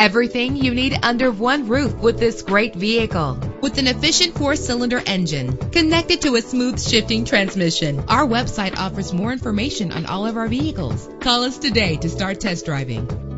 Everything you need under one roof with this great vehicle. With an efficient four cylinder engine connected to a smooth shifting transmission, our website offers more information on all of our vehicles. Call us today to start test driving.